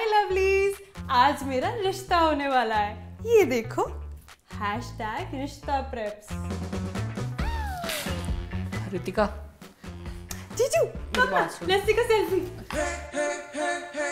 हाय lovelies आज मेरा रिश्ता होने वाला है। ये देखो। हैश टैग रिश्ता प्रेप्स रितिका जीजू लस्सी का सेल्फी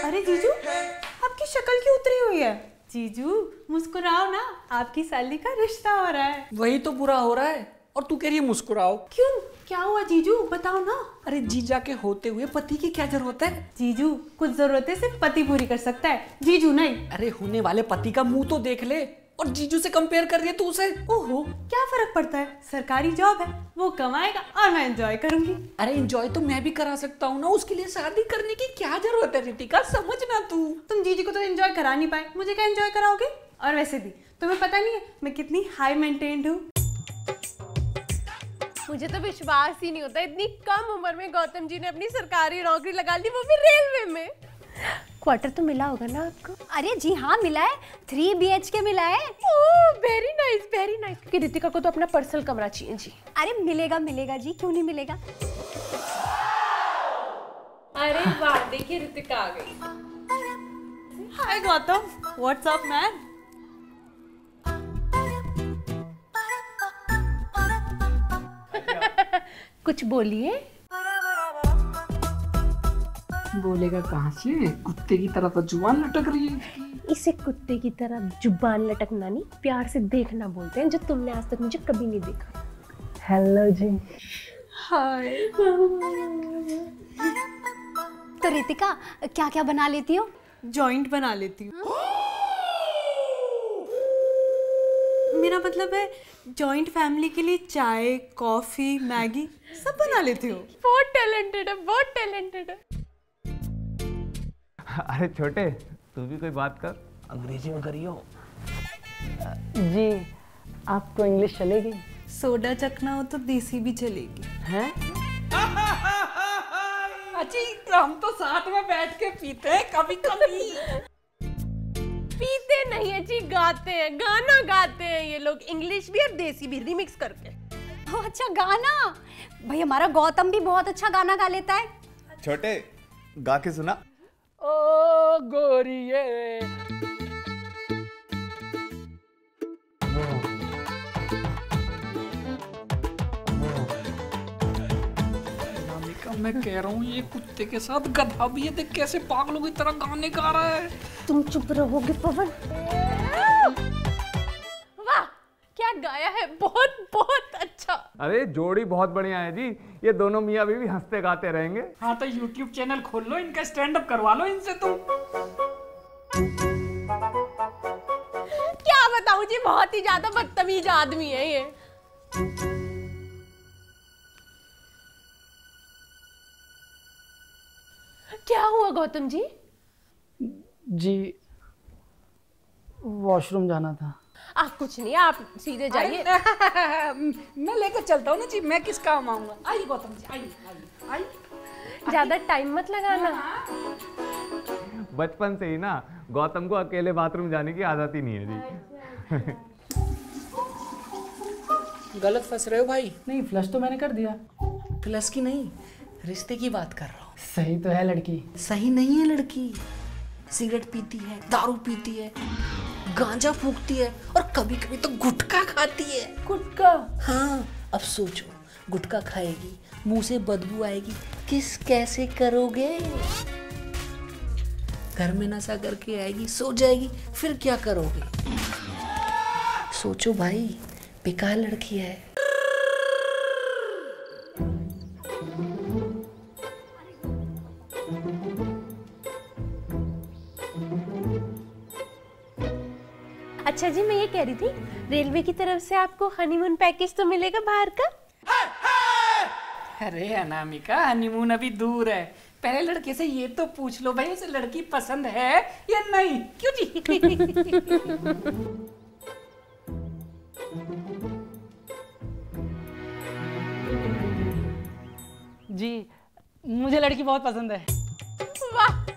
अरे जीजू आपकी शक्ल क्यों उतरी हुई है? जीजू मुस्कुराओ ना। आपकी साली का रिश्ता हो रहा है। वही तो बुरा हो रहा है। और तू कह रही है मुस्कुराओ। क्यों? क्या हुआ जीजू? बताओ ना। अरे जीजा के होते हुए पति की क्या ज़रूरत है? जीजू कुछ जरूरतें सिर्फ़ पति पूरी कर सकता है। जीजू नहीं। अरे होने वाले पति का मुँह तो देख ले और जीजू से कंपेयर कर रही है तू उसे। ओहो क्या फ़र्क पड़ता है? सरकारी जॉब है वो कमाएगा और मैं एंजॉय करूँगी। अरे एंजॉय तो मैं भी करा सकता हूँ ना उसके लिए शादी करने की क्या ज़रूरत है रितिका? समझना तू। तुम जीजी को तो एंजॉय करा नहीं पाए। मुझे क्या एंजॉय कराओगे? और वैसे भी तुम्हें पता नहीं है मैं कितनी हाई मेंटेन्ड हूँ। मुझे तो विश्वास ही नहीं होता। इतनी कम उम्र में गौतम जी ने अपनी सरकारी नौकरी लगा ली वो भी रेलवे में। क्वार्टर तो मिला होगा ना आपको? अरे जी हाँ मिला है। थ्री बी एच के मिला है। Oh very nice very nice क्योंकि रितिका को तो अपना पर्सनल कमरा चाहिए जी। अरे मिलेगा मिलेगा जी क्यों नहीं मिलेगा? अरे वाह देखिए रितिका आ गई। हाय गौतम व्हाट्सअप मैन कुछ बोलिए। बोलेगा कहाँ से? कुत्ते की तरह तो ज़ुबान लटक रही है इसे कुत्ते की तरह ज़ुबान लटकना नहीं प्यार से देखना बोलते हैं जो तुमने आज तक मुझे कभी नहीं देखा। हेलो जी। हाय तो रितिका क्या क्या बना लेती हो? जॉइंट बना लेती हूँ। मेरा मतलब है जॉइंट फैमिली के लिए चाय कॉफ़ी मैगी सब बना लेती हूँ। बहुत टैलेंटेड है बहुत टैलेंटेड है। अरे छोटे तू भी कोई बात कर। अंग्रेज़ी में करियो। जी आपको इंग्लिश चलेगी। सोडा चखना हो तो देसी भी चलेगी। हैं? अजी हम तो साथ में बैठ के पीते हैं कभी कभी पीते नहीं है जी गाते हैं गाना गाते हैं ये लोग। इंग्लिश भी और देसी भी रिमिक्स करके। ओ अच्छा गाना? भाई हमारा गौतम भी बहुत अच्छा गाना गा लेता है। छोटे गा के सुना। ओ गोरिए मैं कह रहा हूँ ये कुत्ते के साथ गधा भी है देख कैसे पागलों की तरह गाने गा रहा है। तुम चुप रहोगे पवन? वाह क्या गाया है बहुत बहुत अच्छा। अरे जोड़ी बहुत बढ़िया है जी। ये दोनों मियाँ बीवी हँसते गाते रहेंगे। हाँ तो YouTube चैनल खोल लो इनका स्टैंड अप करवा लो इनसे तुम। क्या बताऊँ जी बहुत ही ज़्यादा बदतमीज आदमी है ये। क्या हुआ गौतम जी? जी वॉशरूम जाना था। आप कुछ नहीं आप सीधे जाइए। मैं लेकर चलता हूँ ना जी मैं किस काम आऊँगा? आइए गौतम जी आइए आइए ज़्यादा टाइम मत लगाना। बचपन से ही ना गौतम को अकेले बाथरूम जाने की आदत ही नहीं है जी। गलत फंस रहे हो भाई? नहीं फ्लश तो मैंने कर दिया। फ्लश की नहीं रिश्ते की बात कर रहा हूँ। सही तो है लड़की। सही नहीं है लड़की। सिगरेट पीती है दारू पीती है गांजा फूकती है और कभी कभी तो गुटखा खाती है। गुटका हाँ अब सोचो गुटखा खाएगी मुँह से बदबू आएगी किस कैसे करोगे? घर में नशा करके आएगी सो जाएगी फिर क्या करोगे? सोचो भाई बेकार लड़की है। अच्छा जी मैं ये कह रही थी रेलवे की तरफ़ से आपको हनीमून पैकेज तो मिलेगा बाहर का? अरे अनामिका हनीमून अभी दूर है। पहले लड़के से ये तो पूछ लो भाई उसे लड़की पसंद है या नहीं? क्यों जी जी मुझे लड़की बहुत पसंद है। वाह वाह!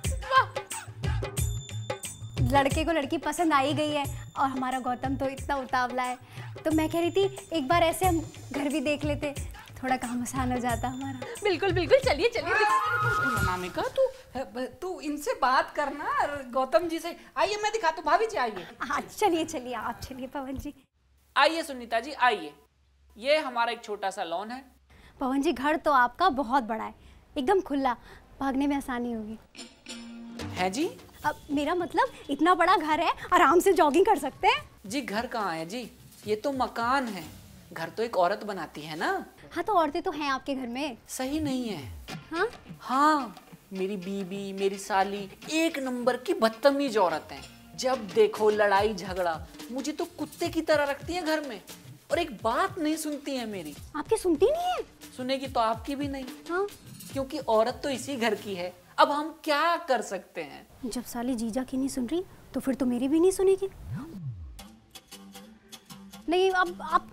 लड़के को लड़की पसंद आ ही गई है और हमारा गौतम तो इतना उतावला है। तो मैं कह रही थी एक बार ऐसे हम घर भी देख लेते। थोड़ा काम आसान हो जाता हमारा। बिल्कुल बिल्कुल चलिए चलिए। अनामिका तू तू इनसे बात करना गौतम जी से। आइए मैं दिखाता हूँ। भाभी जी आइए। हाँ चलिए चलिए आप चलिए पवन जी। आइए सुनीता जी आइए। ये हमारा एक छोटा सा लॉन है। पवन जी घर तो आपका बहुत बड़ा है। एकदम खुला। भागने में आसानी होगी। है जी? अब मेरा मतलब इतना बड़ा घर है आराम से जॉगिंग कर सकते हैं? जी घर कहाँ है? जी ये तो मकान है। घर तो एक औरत बनाती है ना? हाँ तो औरतें तो हैं आपके घर में। सही नहीं है। हाँ? हाँ मेरी बीबी मेरी साली एक नंबर की बदतमीज औरत है। जब देखो लड़ाई झगड़ा मुझे तो कुत्ते की तरह रखती है घर में। और एक बात नहीं सुनती है मेरी। आपकी सुनती नहीं है? सुनेगी तो आपकी भी नहीं। हाँ। क्योंकि औरत तो इसी घर की है। अब हम क्या कर सकते हैं? जब साली जीजा की नहीं सुन रही तो फिर तो मेरी भी नहीं सुनेगी। नहीं अब आप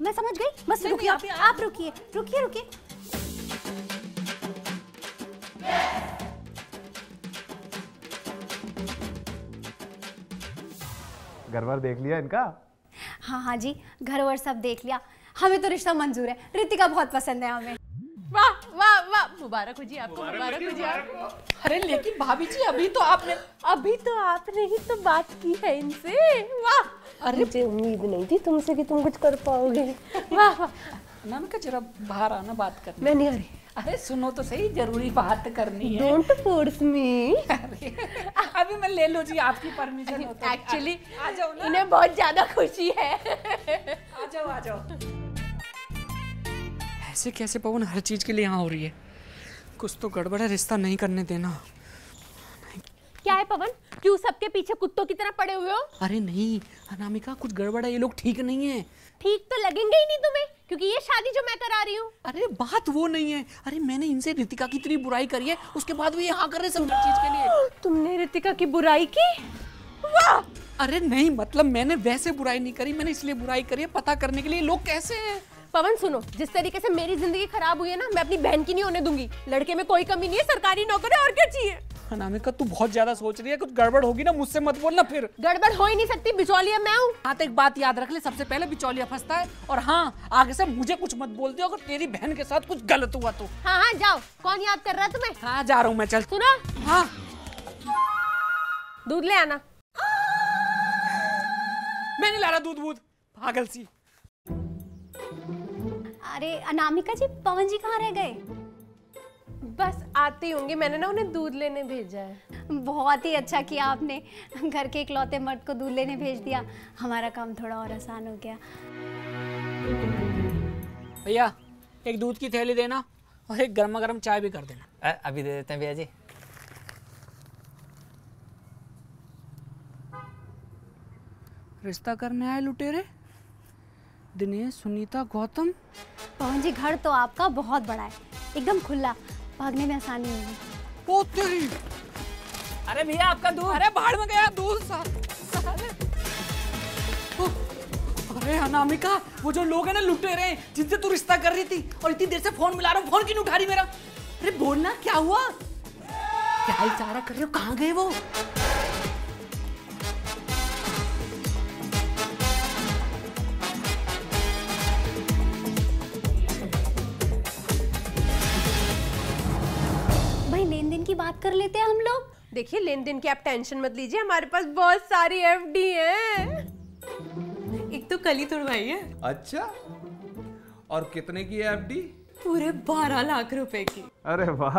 मैं समझ गई? बस रुकिए आप आप- रुकिए रुकिए रुकिए। घर देख लिया इनका? हाँ हाँ जी घर वर सब देख लिया। हमें तो रिश्ता मंजूर है। रितिका बहुत पसंद है हमें। वाह वाह वाह। मुबारक हो जी आपको मुबारक हो जी आपको। अरे लेकिन भाभी जी अभी तो आपने अभी तो आपने ही तो बात की है इनसे। वाह। अरे मुझे उम्मीद नहीं थी तुमसे कि तुम कुछ कर पाओगे। वाह वाह। अनामिका जरा बाहर आना बात करनी। मैं नहीं आ रही। अरे सुनो तो सही ज़रूरी बात करनी है। डोंट फोर्स मी अभी मैं ले लूँ जी आपकी परमिशन हो। तो एक्चुअली आ जाओ ना। इन्हें बहुत ज़्यादा खुशी है। आ जाओ आ जाओ। ऐसे कैसे पवन हर चीज़ के लिए यहाँ हो रही है। कुछ तो गड़बड़ है रिश्ता नहीं करने देना। क्या है पवन? क्यों सबके पीछे कुत्तों की तरह पड़े हुए हो? अरे नहीं अनामिका कुछ गड़बड़ है ये लोग ठीक नहीं है। ठीक तो लगेंगे ही नहीं तुम्हें क्योंकि ये शादी जो मैं करा रही हूँ। अरे बात वो नहीं है। अरे मैंने इनसे रितिका की इतनी बुराई करी है उसके बाद भी यहाँ कर रहे सब चीज़ के लिए। तुमने रितिका की बुराई की? वाह! अरे नहीं मतलब मैंने वैसे बुराई नहीं करी मैंने इसलिए बुराई करी है पता करने के लिए लोग कैसे हैं? पवन सुनो जिस तरीके से मेरी ज़िंदगी खराब हुई है ना मैं अपनी बहन की नहीं होने दूँगी। लड़के में कोई कमी नहीं है सरकारी नौकरी और क्या चाहिए? अनामिका तू बहुत ज़्यादा सोच रही है कुछ गड़बड़ होगी ना मुझसे मत बोलना फिर। गड़बड़ हो ही नहीं सकती बिचौलिया मैं हूँ। हाँ तो एक बात याद रख ले सबसे पहले बिचौलिया फंसता है और हाँ आगे से मुझे कुछ मत बोल दियो अगर तेरी बहन के साथ कुछ गलत हुआ तो। हाँ हाँ जाओ कौन याद कर रहा है तुम्हें? हाँ जा रहा हूँ मैं चल। सुना। हाँ। दूध ले आना। मैं नहीं ला रहा दूध वूध पागल सी। अरे अनामिका जी पवन जी कहाँ रह गए? बस आते ही होंगे मैंने ना उन्हें दूध लेने भेजा है। बहुत ही अच्छा किया आपने। घर के इकलौते मर्द को दूध लेने भेज दिया। हमारा काम थोड़ा और आसान हो गया। भैया एक दूध की थैली देना और एक गर्मा गर्म चाय भी कर देना। अभी दे देते हैं भैया जी। रिश्ता करने आए लुटेरे? दिनेश सुनीता गौतम। पवन जी घर तो आपका बहुत बड़ा है। एकदम खुला। भागने में आसानी होगी ओ तेरी अरे भैया आपका दूध अरे बाहर में गया दूध सा। साले। अरे अनामिका वो जो लोग हैं ना लुटे रहे हैं जिनसे तू रिश्ता कर रही थी और इतनी देर से फ़ोन मिला रहा हूँ फ़ोन क्यों नहीं उठा रही मेरा? अरे बोलना क्या हुआ? क्या इशारा कर रहे हो? कहाँ गए वो? बात कर लेते हैं हम लोग। देखिए लेन देन की आप टेंशन मत लीजिए हमारे पास बहुत सारी एफडी है। एक तो कल ही तुड़वाई है। अच्छा? और कितने की है एफडी पूरे बारह लाख रुपए की। अरे वाह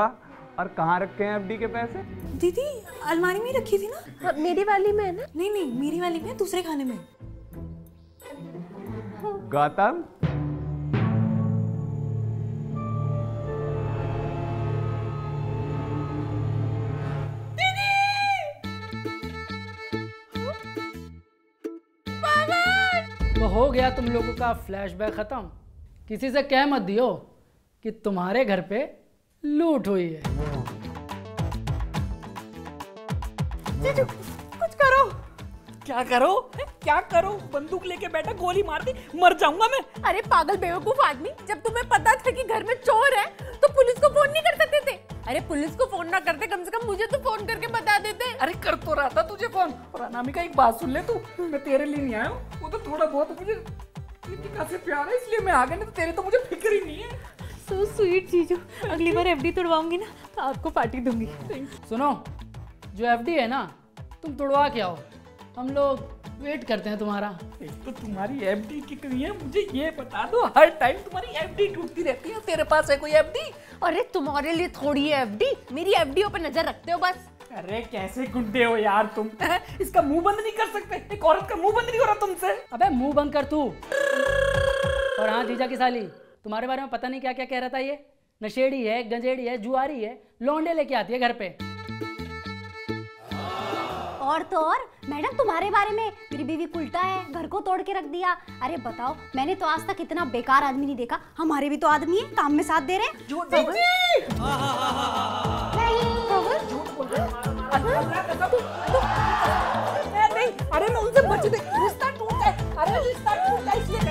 और कहाँ रखे हैं एफडी के पैसे? दीदी अलमारी में रखी थी ना? हाँ, मेरी वाली में है ना। नहीं नहीं मेरी वाली में दूसरे खाने में। गौतम? हो गया तुम लोगों का फ्लैशबैक खत्म। किसी से कह मत दियो कि तुम्हारे घर पे लूट हुई है। कुछ करो। क्या करो? क्या करो? बंदूक लेके बैठा गोली मार दी मर जाऊँगा मैं। अरे पागल बेवकूफ़ आदमी जब तुम्हें पता था कि घर में चोर है तो पुलिस को फ़ोन नहीं कर सकते थे। अरे पुलिस को फ़ोन ना करते कम से कम मुझे तो फ़ोन करके बता देते। अरे कर तो रहा था तुझे फ़ोन। और अनामिका एक बात सुन ले तू मैं तेरे लिए नहीं आया हूँ। वो तो थोड़ा बहुत मुझे से प्यार है इसलिए मैं आ गया नहीं तो तेरे तो मुझे फ़िक्र ही नहीं है। सो स्वीट जीजू अगली बार एफडी तोड़वाऊँगी ना तो आपको पार्टी दूँगी। सुनो जो एफडी है ना तुम तोड़वा के आओ। हम लोग वेट करते हैं तुम्हारा। एक तो तुम्हारी एफडी कितनी है मुझे ये बता दो हर टाइम तुम्हारी एफडी टूटती रहती है तेरे पास है कोई एफडी अरे तुम्हारे लिए थोड़ी है एफडी मेरी एफडीओ पे नज़र रखते हो बस। अरे कैसे गुंडे हो यार तुम? इसका मुँह बंद नहीं कर सकते एक औरत का मुँह बंद नहीं हो रहा तुमसे? अबे मुँह बंद कर तू। और हाँ जीजा की साली तुम्हारे बारे में पता नहीं क्या क्या कह रहा था ये? नशेड़ी है गंजेड़ी है जुआरी है लौंडे लेके आती है घर पे। और तो और मैडम तुम्हारे बारे में। मेरी बीवी उल्टा है घर को तोड़ के रख दिया। अरे बताओ मैंने तो आज तक इतना बेकार आदमी नहीं देखा। हमारे भी तो आदमी है काम में साथ दे रहे अरे मैं उनसे बच गई। रिश्ता टूटा है अरे रिश्ता टूटा इसलिए